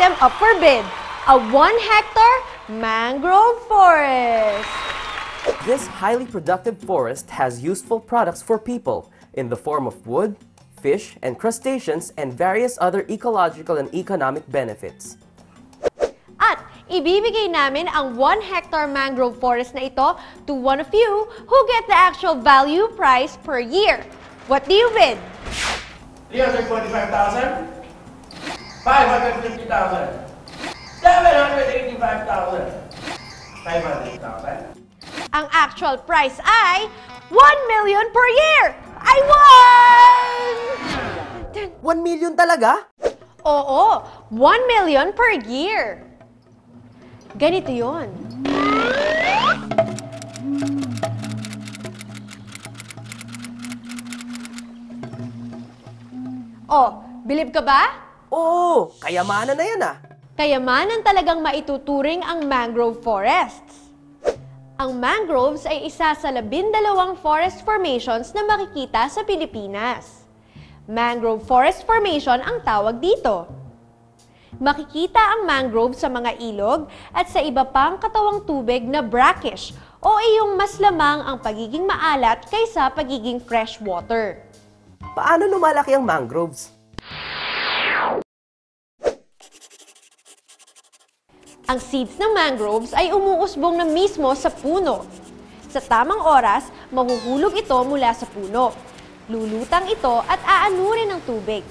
ang first item up for bid, a 1 hectare mangrove forest. This highly productive forest has useful products for people in the form of wood, fish, and crustaceans, and various other ecological and economic benefits. At ibibigay namin ang 1 hectare mangrove forest na ito to one of you who get the actual value price per year. What do you bid? 345,000, 550,000, 785,000, 500,000. Ang actual price ay 1 million per year! I won! 1 million talaga? Oo, 1 million per year. Ganito yon. Oh, bilib ka ba? Oo, kayamanan na yan ah. Kayamanan talagang maituturing ang mangrove forests. Ang mangroves ay isa sa labindalawang forest formations na makikita sa Pilipinas. Mangrove Forest Formation ang tawag dito. Makikita ang mangrove sa mga ilog at sa iba pang katawang tubig na brackish o iyong mas lamang ang pagiging maalat kaysa pagiging fresh water. Paano lumalaki ang mangroves? Ang seeds ng mangroves ay umuusbong na mismo sa puno. Sa tamang oras, mahuhulog ito mula sa puno. Lulutang ito at aanurin ng tubig.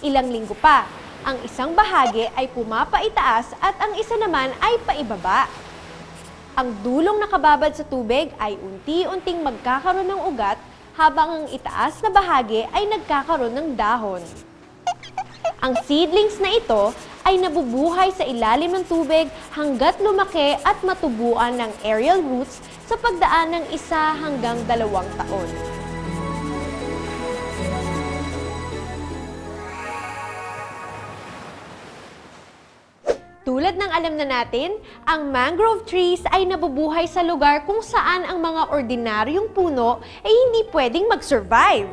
Ilang linggo pa, ang isang bahagi ay pumapaitaas at ang isa naman ay paibaba. Ang dulong nakababad sa tubig ay unti-unting magkakaroon ng ugat habang ang itaas na bahagi ay nagkakaroon ng dahon. Ang seedlings na ito ay nabubuhay sa ilalim ng tubig hanggat lumaki at matubuan ng aerial roots sa pagdaan ng isa hanggang dalawang taon. Tulad ng alam na natin, ang mangrove trees ay nabubuhay sa lugar kung saan ang mga ordinaryong puno ay hindi pwedeng mag-survive.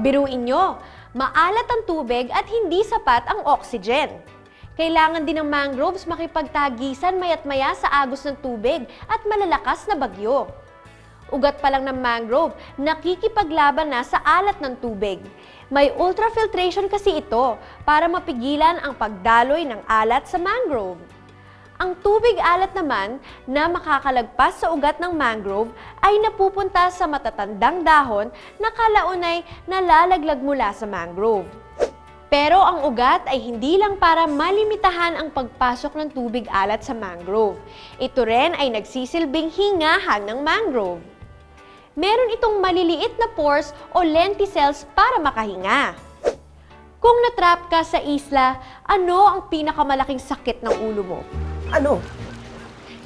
Biruin nyo, maalat ang tubig at hindi sapat ang oxygen. Kailangan din ng mangroves makipagtagisan mayat maya sa agos ng tubig at malalakas na bagyo. Ugat pa lang ng mangrove, nakikipaglaban na sa alat ng tubig. May ultrafiltration kasi ito para mapigilan ang pagdaloy ng alat sa mangrove. Ang tubig alat naman na makakalagpas sa ugat ng mangrove ay napupunta sa matatandang dahon na kalaunay nalalaglag mula sa mangrove. Pero ang ugat ay hindi lang para malimitahan ang pagpasok ng tubig alat sa mangrove. Ito rin ay nagsisilbing hingahan ng mangrove. Meron itong maliliit na pores o lenticels para makahinga. Kung natrap ka sa isla, ano ang pinakamalaking sakit ng ulo mo? Ano?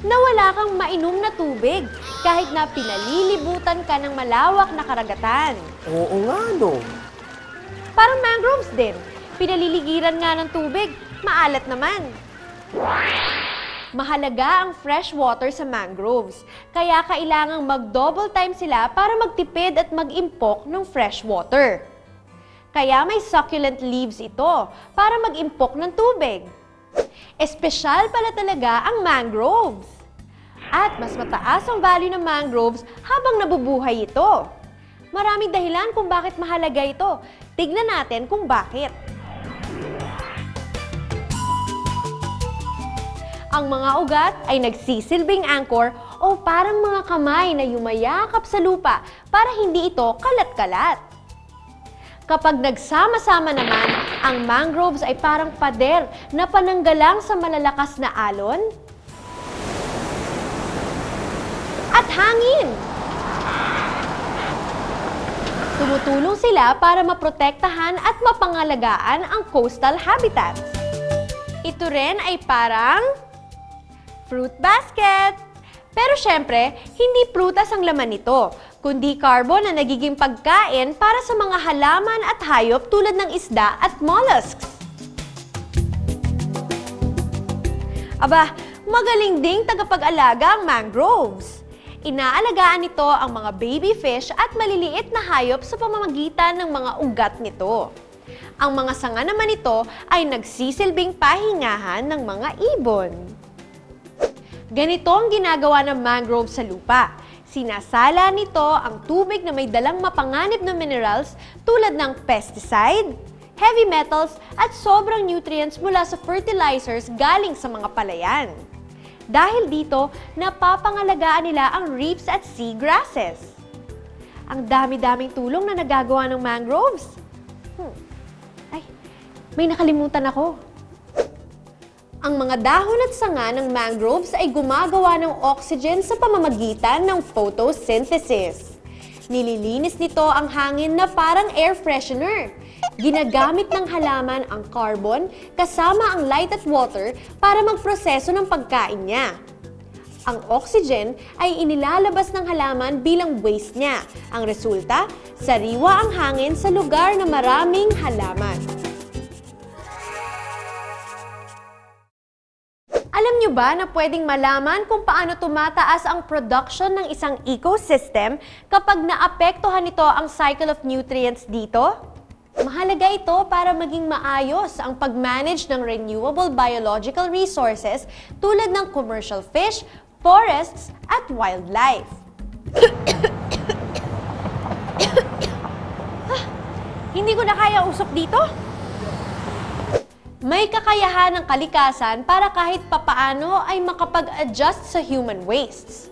na wala kang mainom na tubig kahit na pinalilibutan ka ng malawak na karagatan. Oo nga no. Parang mangroves din. Pinaliligiran nga ng tubig, maalat naman. Mahalaga ang fresh water sa mangroves, kaya kailangang mag-double time sila para magtipid at mag-impok ng fresh water. Kaya may succulent leaves ito para mag-impok ng tubig. Espesyal pala talaga ang mangroves. At mas mataas ang value ng mangroves habang nabubuhay ito. Maraming dahilan kung bakit mahalaga ito. Tignan natin kung bakit. Ang mga ugat ay nagsisilbing anchor o parang mga kamay na yumayakap sa lupa para hindi ito kalat-kalat. Kapag nagsama-sama naman, ang mangroves ay parang pader na pananggalang sa malalakas na alon at hangin. Tumutulong sila para maprotektahan at mapangalagaan ang coastal habitats. Ito rin ay parang fruit basket. Pero syempre, hindi prutas ang laman nito, kundi carbon na nagiging pagkain para sa mga halaman at hayop tulad ng isda at mollusks. Aba, magaling ding tagapag-alaga ang mangroves. Inaalagaan nito ang mga baby fish at maliliit na hayop sa pamamagitan ng mga ugat nito. Ang mga sanga naman nito ay nagsisilbing pahingahan ng mga ibon. Ganito ang ginagawa ng mangrove sa lupa. Sinasala nito ang tubig na may dalang mapanganib na minerals tulad ng pesticide, heavy metals at sobrang nutrients mula sa fertilizers galing sa mga palayan. Dahil dito, napapangalagaan nila ang reefs at seagrasses. Ang dami-daming tulong na nagagawa ng mangroves. Hmm. Ay, may nakalimutan ako. Ang mga dahon at sanga ng mangroves ay gumagawa ng oxygen sa pamamagitan ng photosynthesis. Nililinis nito ang hangin na parang air freshener. Ginagamit ng halaman ang carbon kasama ang light at water para magproseso ng pagkain niya. Ang oxygen ay inilalabas ng halaman bilang waste niya. Ang resulta, sariwa ang hangin sa lugar na maraming halaman. Ba na pwedeng malaman kung paano tumataas ang production ng isang ecosystem kapag naapektuhan nito ang cycle of nutrients dito? Mahalaga ito para maging maayos ang pag-manage ng renewable biological resources tulad ng commercial fish, forests, at wildlife. Ah, Hindi ko na kaya usok dito. May kakayahan ng kalikasan para kahit papaano ay makapag-adjust sa human wastes.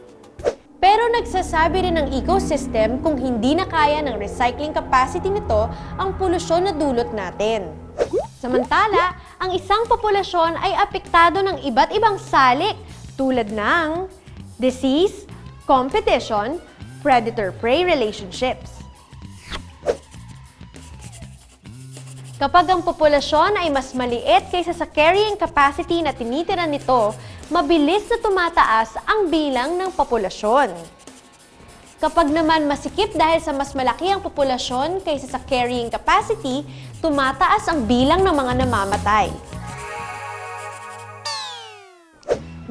Pero nagsasabi rin ng ecosystem kung hindi na kaya ng recycling capacity nito ang polusyon na dulot natin. Samantala, ang isang populasyon ay apektado ng iba't ibang salik tulad ng disease, competition, predator-prey relationships. Kapag ang populasyon ay mas maliit kaysa sa carrying capacity na tinitira nito, mabilis na tumataas ang bilang ng populasyon. Kapag naman masikip dahil sa mas malaki ang populasyon kaysa sa carrying capacity, tumataas ang bilang ng mga namamatay.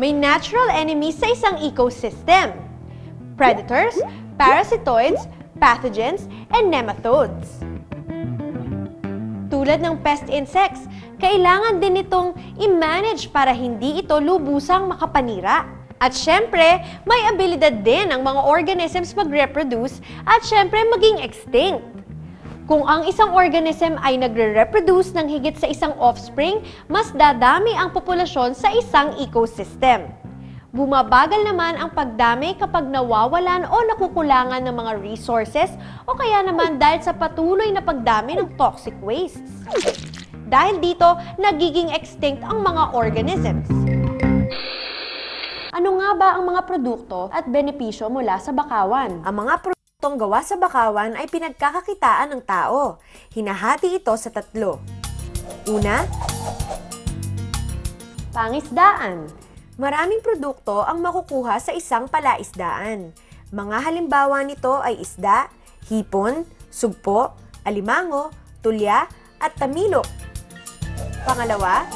May natural enemies sa isang ecosystem. Predators, parasitoids, pathogens, and nematodes. Tulad ng pest insects, kailangan din itong i-manage para hindi ito lubusang makapanira. At syempre, may abilidad din ang mga organisms mag-reproduce at syempre maging extinct. Kung ang isang organism ay nagre-reproduce ng higit sa isang offspring, mas dadami ang populasyon sa isang ecosystem. Bumabagal naman ang pagdami kapag nawawalan o nakukulangan ng mga resources o kaya naman dahil sa patuloy na pagdami ng toxic wastes. Dahil dito, nagiging extinct ang mga organisms. Ano nga ba ang mga produkto at benepisyo mula sa bakawan? Ang mga produktong gawa sa bakawan ay pinagkakakitaan ng tao. Hinahati ito sa tatlo. Una, Pangisdaan. Maraming produkto ang makukuha sa isang palaisdaan. Mga halimbawa nito ay isda, hipon, sugpo, alimango, tulya, at tamilok. Pangalawa,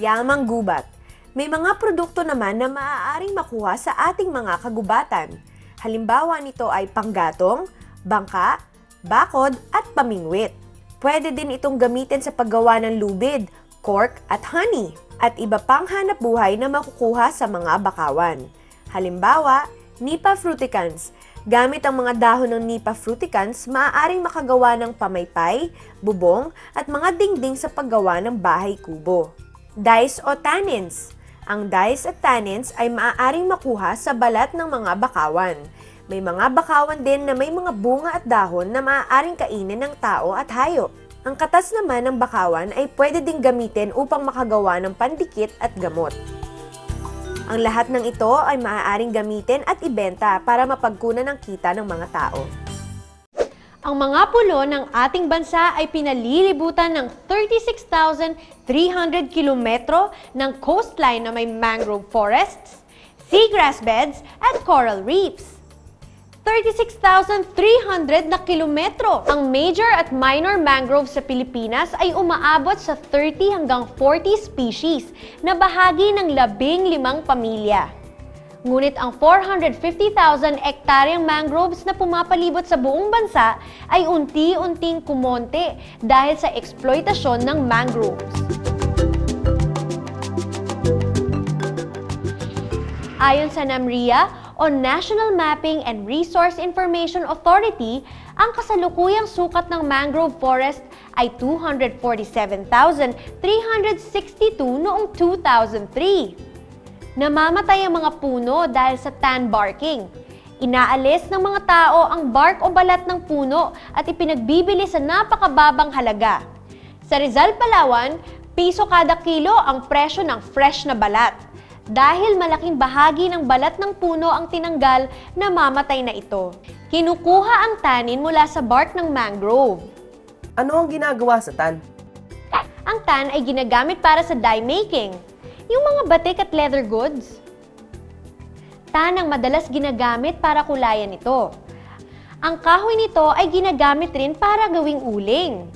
yamang gubat. May mga produkto naman na maaaring makuha sa ating mga kagubatan. Halimbawa nito ay panggatong, bangka, bakod at pamingwit. Pwede din itong gamitin sa paggawa ng lubid, cork at honey, at iba pang hanap buhay na makukuha sa mga bakawan. Halimbawa, Nipa fruticans. Gamit ang mga dahon ng Nipa fruticans, maaaring makagawa ng pamaypay, bubong, at mga dingding sa paggawa ng bahay kubo. Dyes o tannins. Ang dyes at tannins ay maaaring makuha sa balat ng mga bakawan. May mga bakawan din na may mga bunga at dahon na maaaring kainin ng tao at hayop. Ang katas naman ng bakawan ay pwede ding gamitin upang makagawa ng pandikit at gamot. Ang lahat ng ito ay maaaring gamitin at ibenta para mapagkunan ng kita ng mga tao. Ang mga pulo ng ating bansa ay pinalilibutan ng 36,300 kilometro ng coastline na may mangrove forests, seagrass beds, at coral reefs. 36,300 na kilometro. Ang major at minor mangrove sa Pilipinas ay umaabot sa 30 hanggang 40 species na bahagi ng labing limang pamilya. Ngunit ang 450,000 ektaryang mangroves na pumapalibot sa buong bansa ay unti-unting kumonte dahil sa eksploitasyon ng mangroves. Ayon sa NAMRIA o National Mapping and Resource Information Authority, ang kasalukuyang sukat ng mangrove forest ay 247,362 noong 2003. Namamatay ang mga puno dahil sa tan barking. Inaalis ng mga tao ang bark o balat ng puno at ipinagbibili sa napakababang halaga. Sa Rizal, Palawan, piso kada kilo ang presyo ng fresh na balat. Dahil malaking bahagi ng balat ng puno ang tinanggal, namamatay na ito. Kinukuha ang tanin mula sa bark ng mangrove. Ano ang ginagawa sa tan? Ang tan ay ginagamit para sa dye making. Yung mga batik at leather goods. Tan ang madalas ginagamit para kulayan ito. Ang kahoy nito ay ginagamit rin para gawing uling.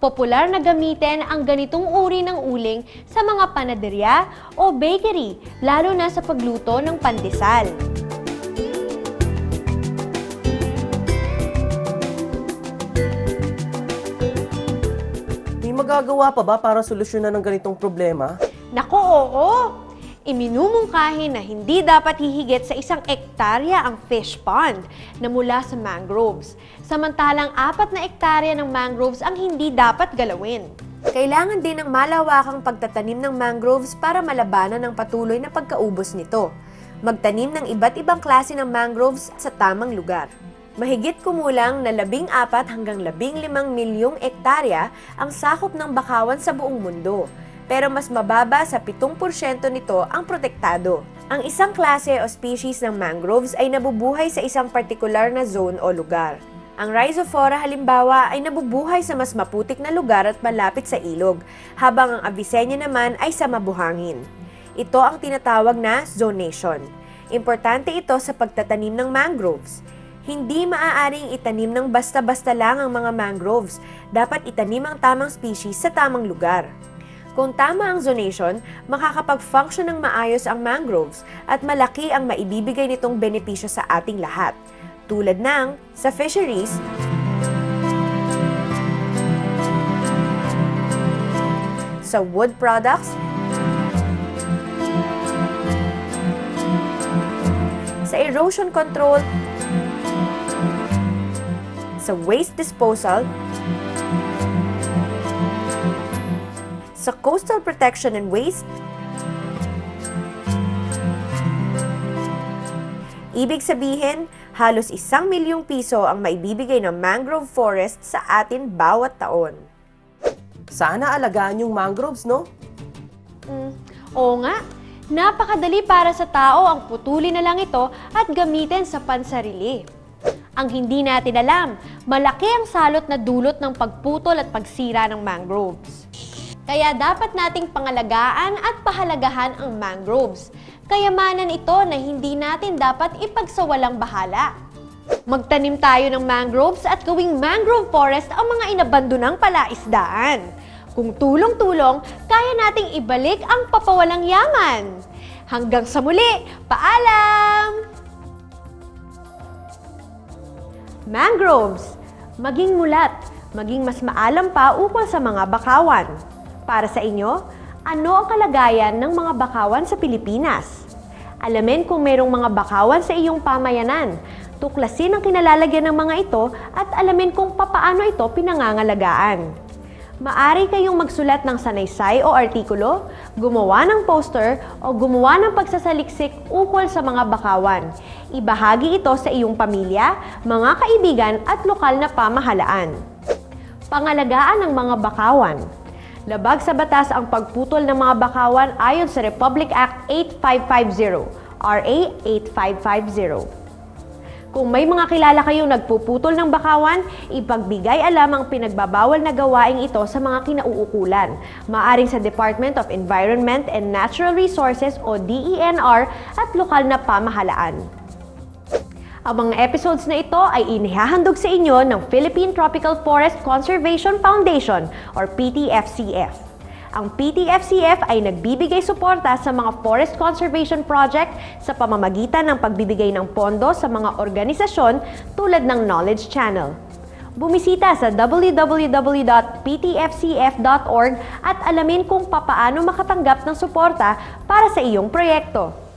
Popular na gamitin ang ganitong uri ng uling sa mga panaderya o bakery, lalo na sa pagluto ng pandesal. May magagawa pa ba para solusyonan ng ganitong problema? Nako, oo! Iminumungkahi na hindi dapat hihigit sa isang ektarya ang fish pond na mula sa mangroves. Samantalang apat na ektarya ng mangroves ang hindi dapat galawin. Kailangan din ng malawakang pagtatanim ng mangroves para malabanan ang patuloy na pagkaubos nito. Magtanim ng iba't ibang klase ng mangroves sa tamang lugar. Mahigit kumulang na 14 hanggang 15 milyong ektarya ang sakop ng bakawan sa buong mundo. Pero mas mababa sa 7% nito ang protektado. Ang isang klase o species ng mangroves ay nabubuhay sa isang partikular na zone o lugar. Ang Rhizophora halimbawa ay nabubuhay sa mas maputik na lugar at malapit sa ilog, habang ang Avicennia naman ay sa mabuhangin. Ito ang tinatawag na zonation. Importante ito sa pagtatanim ng mangroves. Hindi maaaring itanim ng basta-basta lang ang mga mangroves. Dapat itanim ang tamang species sa tamang lugar. Kung tama ang zonation, makakapag-function ng maayos ang mangroves at malaki ang maibibigay nitong benepisyo sa ating lahat. Tulad ng sa fisheries, sa wood products, sa erosion control, sa waste disposal, sa coastal protection and waste, Ibig sabihin, halos isang milyong piso ang maibibigay ng mangrove forest sa atin bawat taon. Sana alagaan yung mangroves, no? Mm, oo nga, napakadali para sa tao ang putulin na lang ito at gamitin sa pansarili. Ang hindi natin alam, malaki ang salot na dulot ng pagputol at pagsira ng mangroves. Kaya dapat nating pangalagaan at pahalagahan ang mangroves. Kayamanan ito na hindi natin dapat ipagsawalang bahala. Magtanim tayo ng mangroves at gawing mangrove forest ang mga inabandonang palaisdaan. Kung tulong-tulong, kaya nating ibalik ang papawalang yaman. Hanggang sa muli, paalam! Mangroves, maging mulat, maging mas maalam pa ukol sa mga bakawan. Para sa inyo, ano ang kalagayan ng mga bakawan sa Pilipinas? Alamin kung mayroong mga bakawan sa iyong pamayanan. Tuklasin ang kinalalagyan ng mga ito at alamin kung papaano ito pinangangalagaan. Maari kayong magsulat ng sanaysay o artikulo, gumawa ng poster o gumawa ng pagsasaliksik ukol sa mga bakawan. Ibahagi ito sa iyong pamilya, mga kaibigan at lokal na pamahalaan. Pangalagaan ng mga bakawan. Labag sa batas ang pagputol ng mga bakawan ayon sa Republic Act 8550, RA 8550. Kung may mga kilala kayong nagpuputol ng bakawan, ipagbigay alam ang pinagbabawal na gawaing ito sa mga kinauukulan. Maaring sa Department of Environment and Natural Resources o DENR at lokal na pamahalaan. Ang mga episodes na ito ay inihahandog sa inyo ng Philippine Tropical Forest Conservation Foundation or PTFCF. ang PTFCF ay nagbibigay suporta sa mga forest conservation project sa pamamagitan ng pagbibigay ng pondo sa mga organisasyon tulad ng Knowledge Channel. Bumisita sa www.ptfcf.org at alamin kung papaano makatanggap ng suporta para sa iyong proyekto.